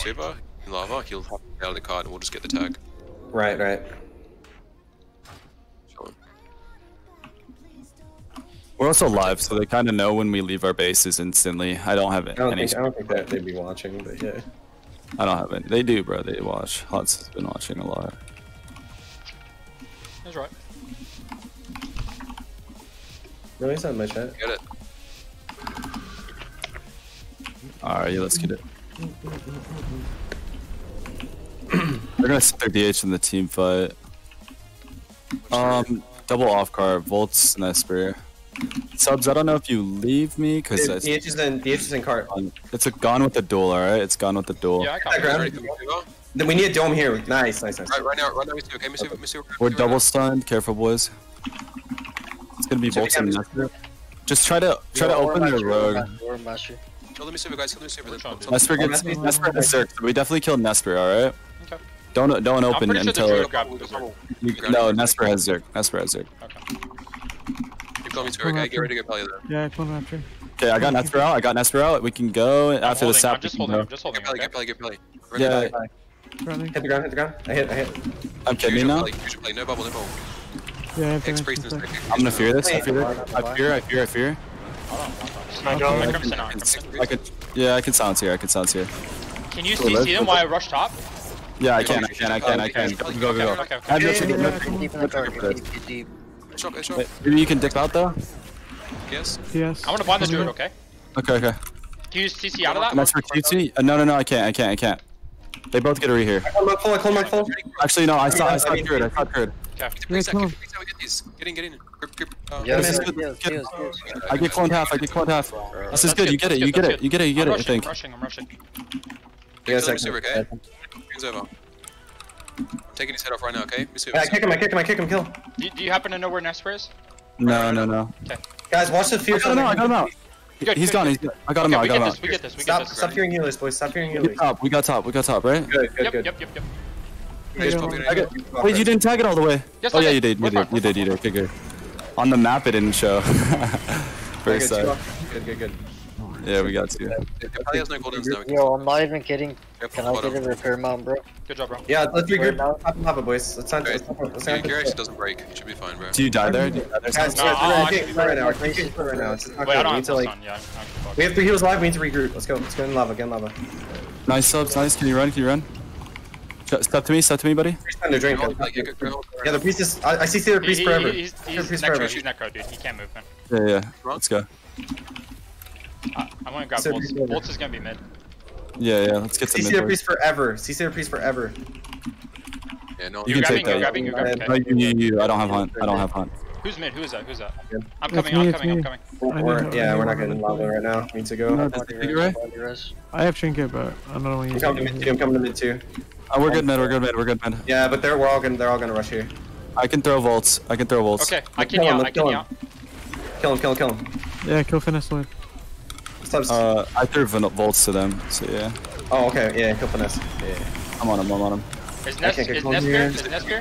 super in lava, he'll hop out of the card and we'll just get the tag. Right, right. Chilling. We're also live, so they kind of know when we leave our bases instantly. I don't have I don't any. think I don't think that they'd be watching, but yeah. I don't have it. They do, bro. They watch. Hots has been watching a lot. That's right. No, he's not in my chat. Get it. All right, yeah, let's get it. They're gonna sit their DH in the team fight. Um, double off card, Volts and Esper. Subs, I don't know if you leave me because DH is in DH is in cart. it's a gone with the duel. All right, it's gone with the duel. Yeah, I That can't. ground- Ready for me to go? Then we need a dome here. Nice, nice, nice. Right, right now, right now, Missy, okay, Missy, Missy, We're double stunned. Careful, boys. It's gonna be Should Volts and have- Esper. Just try to try to open their rogue. Kill the Missy, guys, kill the Missy, then trying to do Nesper gets Nesper- Nesper has Zerk. so We definitely killed Nesper. All right. Okay. Don't don't open sure until Druid grabbed the Zerk. you, no Nesper has Zerk. Nesper has Zerk. Okay. Keep calling Missy, okay, get ready to go Pelly there. Yeah, clone after. Okay, I got Nesper out. I got Nesper out. We can go I'm after the holding, sap. I'm just we holding. I'm go. just Get holding. Pelly, Okay. get Pelly, get Pelly. Ready Yeah, to go. Running. Hit the ground, hit the ground. I hit, I hit. I'm kidding your now. Pelly, use your Pelly, no bubble, no bubble. Yeah, I have X to priest and make stack. I'm gonna fear this. I fear this. I fear. I fear. I fear. I don't. Crimson out. It's- Crimson. I could. Yeah, I can silence here. I can silence here. Can you Cool, CC them while I rush top? Yeah, I can. I can. I can. I can. Go go go. Okay, okay. I have no trigger. No trigger. come on. No trigger for this. Shot, shot. Wait, Maybe you can dip out though. Yes. Yes. I'm gonna blind the druid. Okay. Okay. Okay. Can you CC out of that? Nesper, can you see? Uh, no, no, no. I can't. I can't. I can't. They both get a re here. I call mark full, I call mark full. Actually, no. I saw. I saw I mean- I saw Curd. Okay. Please, come on. we get these. Get in, get in. Grip, grip. uh, This is good. This is good. I get cloned half. I get cloned half. This is good. You get it. You get it. You get it. You get it. I I'm think. rushing. I'm rushing. Yeah, Kill the Missy, okay? Game's over. I'm taking his head off right now, okay? Missy, Yeah, I kick him, I kick him, I kick him, kill. Do you, do you happen to know where Nesper is? No, no, no. Okay. Guys, watch the I got him out. I got him out. Good, He's good, gone. good. He's. I got him Okay, out. I we got him get out. this. We get this. We get Stop, this. stop fearing healers, boys. Stop fearing We got healers. top. We got top. We got top, right? Good, good, Yep, good. yep, yep, yep. Please, Yeah. pop it in. I got, wait, you didn't tag it all the way. Yes, oh I yeah, did. you did. You did. fine, You did. You did. Okay, good. On the map, it didn't show. Okay, First side. Good, good, good. Yeah, we got two. Pelly has no cooldowns now. Yo, I'm not even kidding. Yep, Can I get a repair mount, bro? Good job, bro. Yeah, let's regroup. Right now? Pop and pop it, boys. Let's not. Okay. Let's not. Your not. actually doesn't break. You should be fine, bro. Do you die there? Do you die there? Guys, No, guys, I'll we're actually getting right now. We're getting right now. It's not Wait, good. I We don't need have to like. Yeah, I'm I'm We have three heals live. We need to regroup. Let's go. Let's go in lava. Get in lava. Nice subs. Nice. Can you run? Can you run? Sh- Step to me. Step to me, buddy. Priest under drink. Go, like, get- go- Yeah, the priest is. I, I see the priest he- forever. He's, The he's priest necro, forever. shoot necro, dude. He can't move, man. Yeah, yeah. Let's go. I, I want to grab So bolts. Bolts is gonna be mid. Yeah, yeah. Let's get some CC mid. the boys. priest forever. CC the priest forever. Yeah, no. You You're can grabbing, you're that. grabbing, you're grabbing. No, you, you, you. I don't have hunt. I don't have hunt. Who's mid? Who is that? Who's that? Yeah. I'm coming, me, I'm coming, I'm me. coming. We're, I we're- yeah, we're not getting lava right now. We need to go. No, does the figure right? I have trinket, but I don't know when I'm coming to mid two. I'm coming to mid two. Oh, uh, we're good mid. We're good mid. We're good mid. Yeah, but they're we're all gonna they're all gonna rush here. I can throw volts. I can throw volts. Okay, I Kill can him, out, let's I kill can him. out. Kill him, kill him, kill him. Yeah, kill finesse Lloyd. Stop. Uh, I threw ven- volts to them. So yeah. oh, okay. Yeah, kill finesse. Yeah. I'm on him. I'm on him. Is I Nest, is close Nest here. here? Is Nest here?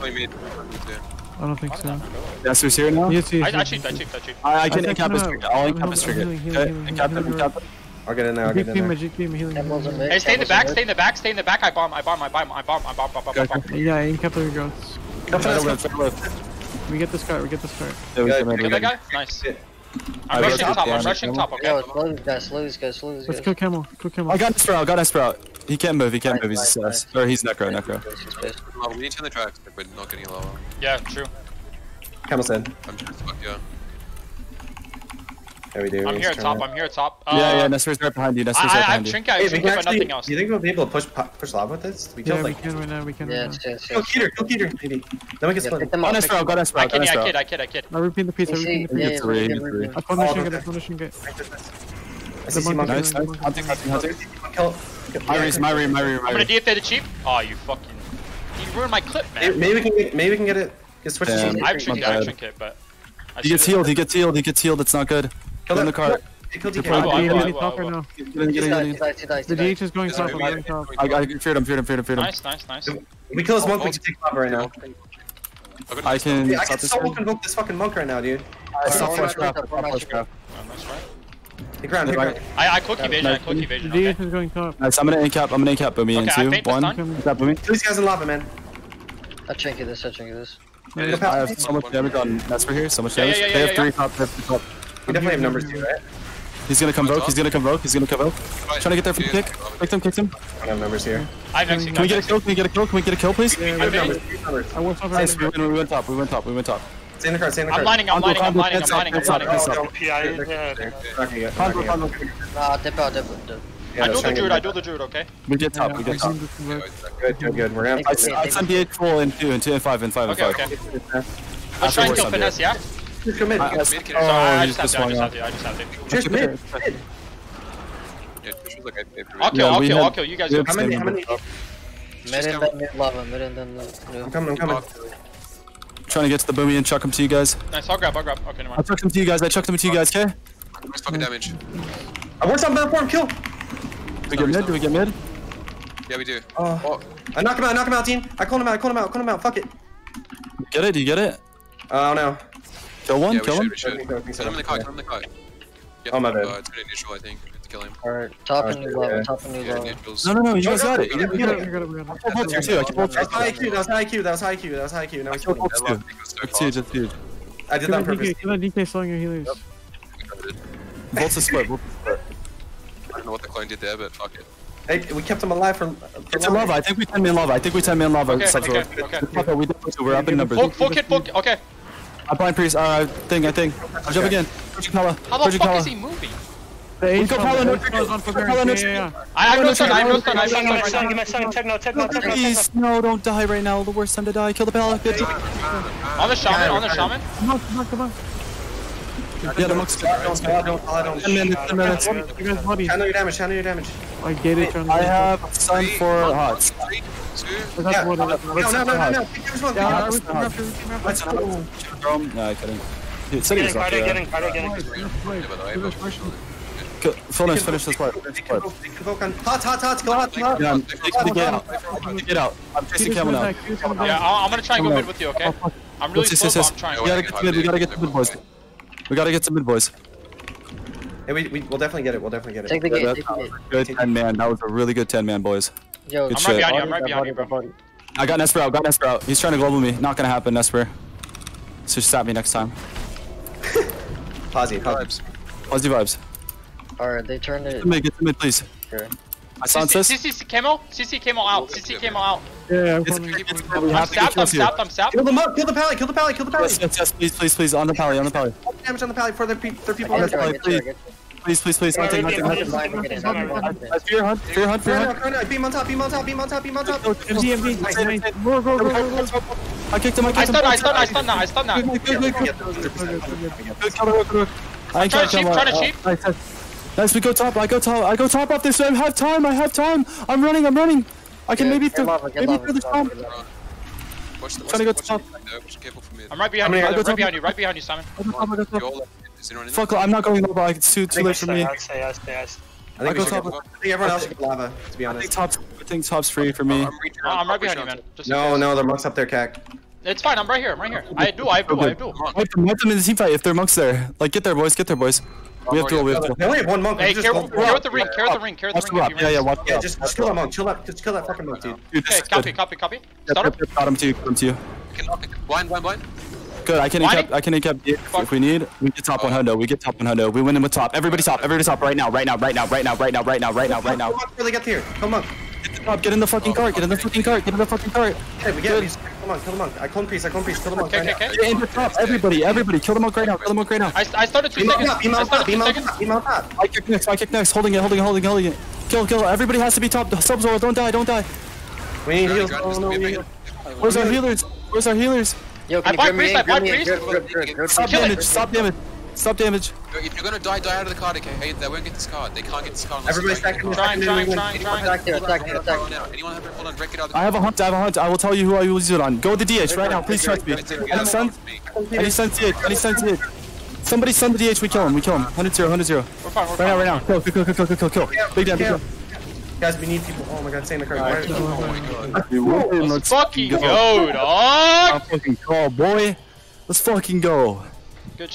I don't think so. Yester's here now. Yes, yes, I, I yes. cheat, I cheat, I cheat. I, I can I incap his trigger. I'll I'm incap his trigger. healing, healing, Okay, incap him. healing. Incap him. I'll get in there. I'll get in there. magic beam, healing. Healing. Hey, stay in the back, stay in the back, stay in the back. I bomb, I bomb, I bomb, I bomb, I bomb, I bomb, I bomb. go. Yeah, in cap the goats. Kill Try to finesse. live, try to live. We get this card, we get this card. Yeah, we Good. can we Kill that guy? Nice. Yeah. I'm rushing top, it I'm rushing top, okay? Yo, slow these guys, slow these guys, slow these guys. Let's kill camel, kill camel. I got Nesper out. Got Nesper out. He can't move. He can't move. He's Nice, uh, or he's necro. Necro. Lava, we need to turn the tracks, but we're not getting lava. Yeah, true. Camel said. I'm just fuck yeah. Yeah, we do. I'm here at top, I'm here at top. Yeah, yeah. Uh, Nesper's right behind you. Nesper's I, right I, I have behind you. trinket, I Hey, have trinket, but nothing else. Do you think we'll be able to push push lava with this? We Yeah, killed we like. can right now, we can right Yeah, now. yes, yes, Kill yes. Keter, kill Keter, maybe. Then we can Yeah, split. pick them Got up. Nesper out. I out. Got kid, yeah, I kid. I kid, I kid. I repeat the piece, I You see, repeat the yeah, piece. Three, yeah, three. yeah, I found the Oh, trinket, I okay. found the trinket. I see The monkey. Nice, nice. Monkey. Hunting, hunting, hunting. Kill. Myri's, Myri, Myri, I'm gonna Myri. DFA the cheap. Oh, you fucking. You ruined my clip, man. maybe we can get. Maybe we can get it. Get switch Damn. to I have My trinket, I have trinket, but. He gets healed. He gets healed. He gets healed. It's not good. Kill in the cart. Kill DK. Whoa, whoa, whoa, whoa, whoa, whoa. Get in, get in, get in. He's died, he's died, he's died. The DH is going top, I'm. I, I feared him, feared him, feared him, feared him. Nice, nice, nice. If we kill this monk, oh, we can take lava right now. I can. Dude, I can solo convoke this fucking monk right now, dude. I saw flash grab. I saw flash grab. Nice, right? Pick round, pick round. I, I quick evasion, nice. I quick evasion. The DH is going top. Nice, I'm gonna incap, I'm gonna incap Boomy okay, in two. One. Incap Boomy. Two guys in lava, man. I'll chink you this, I'll chink you this. I have so much damage on Nesper here, so much damage. They have three top, they have three top. We definitely have numbers too, right? He's gonna convoke, he's gonna convoke, he's gonna convoke. Right. Trying to get there for the kick. Kick him. kick him. I have numbers here. I've actually Can we get a kill? Can we get a kill? Can we get a kill, please? Yeah, we have numbers. We have numbers. I went over nice. we, went, we went top, we went top, we went top. Stay in the car, stay in the car. I'm lining, I'm lining, I'm lining, I'm lining, I'm lining. Convo, convo. Oh, nah, dip out, dip out. Yeah, I do the druid, I do the druid, okay? We get top, we get top. Good, good, good. We're gonna have to. I send BH4 and 2 and 2 and 5 and 5 and 5. Okay, okay. Let's try and kill finesse, yeah? Oh, just commit. Uh, just commit. Oh, I just have to. I just have to. Just. Just mid. mid. It. I'll kill. I'll kill. I'll kill. You guys. How many? How many? Mid and then mid lava. Mid and then new. I'm coming. I'm coming. Trying to get to the boomy and chuck him to you guys. Nice, I'll grab, I'll grab. Okay, never mind. I chucked him to you guys, I chucked him to you guys, okay? Nice fucking damage. I worked on platform, kill! Do we get mid? Do we get mid? Yeah, we do. Uh, oh. I knock him out, I knock him out, Dean. I called him out, I called him out, I called him out, fuck it. Get it? Do you get it? I don't know. Kill one, yeah, kill him. Should, him in the cock, hit him in the cock. Yep. Oh my bad. Uh, it's good initial, I think. To kill him. Alright. Top and uh, new level, top and new level. No, no, no, you guys got it. You got it. I killed both tier 2, I killed both tier 2. That was high IQ. that was high IQ. that was high IQ. that was high Q. Now we killed both tier 2. That's huge, that's huge. I did that on purpose. Give that DK slowing your healers. Bolt's a split, bolt's a split. I don't know what the clone did there, but fuck it. Hey, we kept him alive from. from it's in lava. I think we 10 in lava. I think we 10 in lava. Okay, okay, okay. We did, we're up in numbers. Full, full kit, full kit. Okay. I blind priest. Uh, I think. I think. okay. jump again. How the Project fuck Pella. is he moving? They go Pella, no trick. I have no stun, I have no stun, I have no stun. Give my stun, techno, techno, techno. No, don't die right now. The worst time to die. Kill the paladin. On the shaman, on the shaman. Come on, come on, come on. Yeah, the muck's dead. Don't die, don't die, don't die. 10 minutes, 10 minutes. You guys lobby. Channel your damage, channel your damage. I get it, channel I have sun for hot. Three, two, yeah. No, no, no, no, no. Yeah, let's go. No, I couldn't. Dude, City is up there. Get in, get in, get in. Finish, finish this part. Hot, hot, hot, go hot, hot. Yeah, I'm out. Get out. I'm chasing Camel now. Yeah, I'm gonna try and go mid with you, okay? I'm really slow, I'm trying. We gotta get to mid, we gotta get to mid, boys. We gotta get some mid boys. Hey, we, we, we'll definitely get it. We'll definitely get it. Take the yeah. Take good gate. 10 man. That was a really good 10 man, boys. Yo, good I'm shit. right behind you. I'm right behind you, bro. I got Nesper out. Got Nesper out. He's trying to global me. Not gonna happen, Nesper. So just stab me next time. Posy vibes. Posy vibes. Alright, they turned it. Get to mid, get to mid, please. Okay. I saw CC, CC, camo, CC camo out, CC camo out. Yeah, I'm coming. I'm stopped, I'm stopped, I'm stopped. Kill them up, kill the pally, kill the pally, kill the pally. Yes, yes, please, please, please, on the pally, on the pally. Damage on the pally for their people. On the pally, please. Please, please, please, hunting, hunting, hunting. Fear hunt, fear hunt, fear hunt. Beam on top, beam on top, beam on top, beam on top. MG, MG. Go, go, go, go. I kicked him, I kicked him. I stun, I stun, I stun I stun now. Good, good, good. Good, good, good. I killed him. Uh, try to cheap, try to cheap. Nice, we go top, I go top, I go top off this, I have time, I have time! I'm running, I'm running! I can yeah, maybe, th lava, maybe lava, the top. Trying to go top. I'm right behind I'm you, right behind you, right behind you, Simon. Fuck, I'm not going lava, It's too, too late for me. I think, everyone else should lava, to be honest. I think top's, I think top's free for me. I'm, right behind you, man. No, no, they're monk's up there, Cac. It's fine, I'm right here, I'm right here. I do, I do, I do. Wipe them, them in the team fight if they're monks there. Like, get there, boys, get there, boys. We have duel, we have duel. They only have one monk. Hey, care, with the ring, care the ring, care with the ring. Yeah, yeah, watch Yeah, just, kill that monk, chill up, just kill that fucking monk, dude. dude okay, copy, copy, copy, got him to you, got him to you. Blind, blind, blind. Good, I can incap, I can incap if we need. We get top 100, we get top 100. We win him with top. Everybody top, everybody top right now, right now, right now, right now, right now, right now, right now, right now. Come on, really get here, come on. Get in the fucking cart, get in the fucking cart, get in the fucking cart. Yeah, we get it monk, kill the monk. can't piece! I can't piece! kill the monk okay, right okay, now. Okay. In the top, everybody, everybody, kill the monk right now, kill the monk right now. I, I started two seconds. Up, I started two seconds. Up, up, up. I kick next, I kick next, holding it, holding it, holding it, holding it. Kill, kill, everybody has to be top. Sub-Zoro, don't die, don't die. We need heals. Where's our healers? Where's our healers? Yo, can I you priest, me I in? Priest. Stop damage, stop damage. Stop damage. If you're gonna die, die out of the card, okay? They won't get this card. They can't get this card. Everybody stack in. Try and try and try and try and attack here, attack here, attack here. Anyone have hold on, break it out. I have a hunt, I have a hunt. I will tell you who I will use it on. Go the DH right now, please trust me. Any stun? Any stun DH? Any stun DH? Somebody stun the DH, we kill him, we kill him. 100 0, 100 0. We're fine, we're fine. Right now, right now. Kill, kill, kill, kill, kill, kill. Big damn, big damn. Guys, we need people. Oh my god, stay in the car. Right. Oh my god. Dude, let's, let's fucking go, dog! I'm fucking call, boy. Let's fucking go. Good